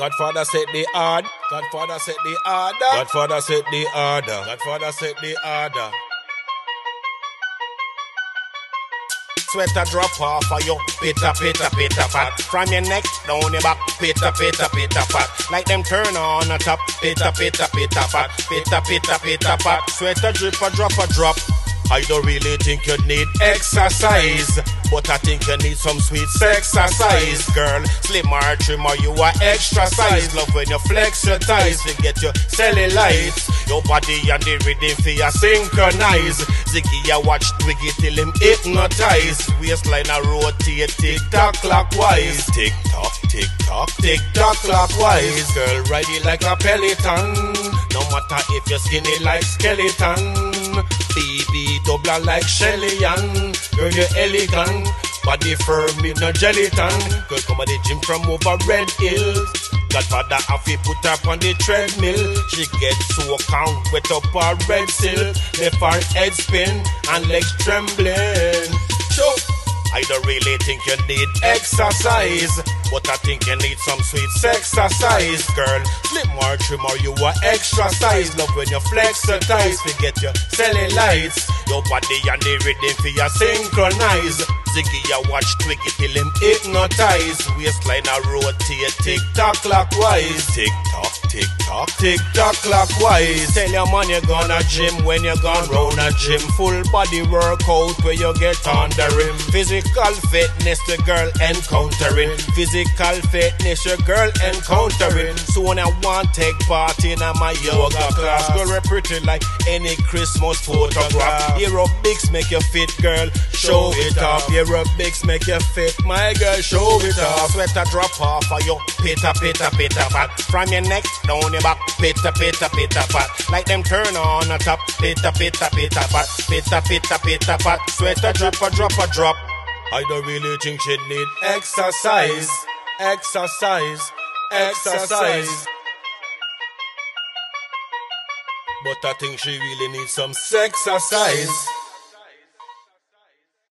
Godfather set the order. Godfather set the order. Godfather set the order. Godfather set the order. Sweater drop off of your pitter pitter pitter pat From your neck down your back pitter pitter pitter pat Like them turn on a top pitter pitter pitter pat Pitter pitter pitter pat Sweater drip a drop a drop I don't really think you need exercise, but I think you need some sweet exercise, girl. Slim or trim or you are extra size. Love when you flex your thighs to get your cellulite. Your body and the rhythm for you synchronize. Ziggy, I watch Twiggy till him hypnotize. Waistline a rotate, tick tock clockwise. Tick tock, tick tock, tick tock clockwise. Girl, ride it like a peloton. No matter if you're skinny like skeleton. Baby, double like Shelly and Girl, you elegant. Body firm, me no gelatin. Girl, come at the gym from over Red Hills Godfather to put her on the treadmill. She gets so calm, wet up her red silk. Left her head spin and legs trembling I don't really think you need exercise, but I think you need some sweet exercise, girl. Slim more, trim or you are extra size. Love when you flex your thighs, forget your cellulites. Your body and the rhythm for you synchronize. Ziggy, I watch Twiggy till him hypnotize. Waistline a rotate, tick tock clockwise. Tick tock, tick tock, tick tock clockwise. Tell your man you're gonna gym when you're gone round a gym. Full body workout where you get on the rim. Physical fitness, the girl encountering. Physical fitness, your girl encountering. So when I want take part in my yoga class, girl, pretty like any Christmas photograph. Aerobics make you fit, girl. Show it off. Your aerobics make you fit, my girl. Show it off. Sweater drop off of your pitter pitter pitter pat. From your neck down your back, pitter pitter pitter pat. Like them turn on a top, pitter pitter pitter pat. Pitter pitter pitter pat. Sweater drop a drop a drop. I don't really think she need exercise, exercise, exercise. But I think she really needs some sex exercise.